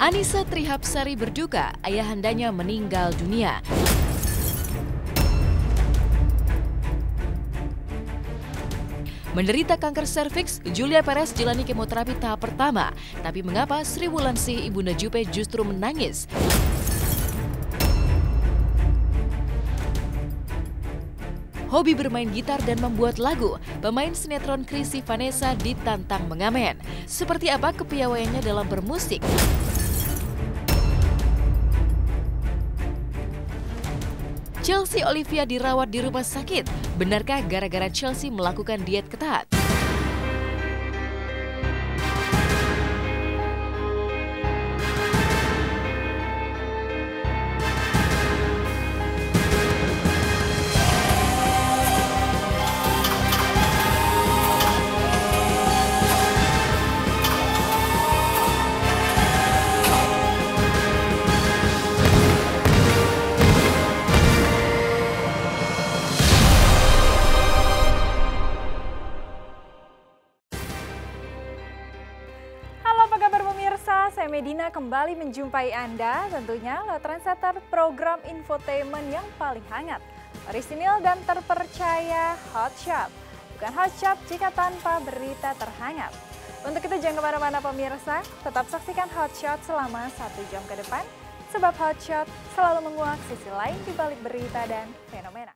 Anissa Trihapsari berduka, ayahandanya meninggal dunia. Menderita kanker serviks, Julia Perez jalani kemoterapi tahap pertama. Tapi mengapa Sri Wulandari Ibunda Jupe justru menangis? Hobi bermain gitar dan membuat lagu, pemain sinetron Krisi Vanessa ditantang mengamen. Seperti apa kepiawaiannya dalam bermusik? Chelsea Olivia dirawat di rumah sakit. Benarkah gara-gara Chelsea melakukan diet ketat? Medina kembali menjumpai Anda tentunya lewat Trendsetter program infotainment yang paling hangat. Orisinil dan terpercaya Hot Shot. Bukan Hot Shot jika tanpa berita terhangat. Untuk itu jangan ke mana-mana pemirsa, tetap saksikan Hot Shot selama satu jam ke depan. Sebab Hot Shot selalu menguak sisi lain di balik berita dan fenomena.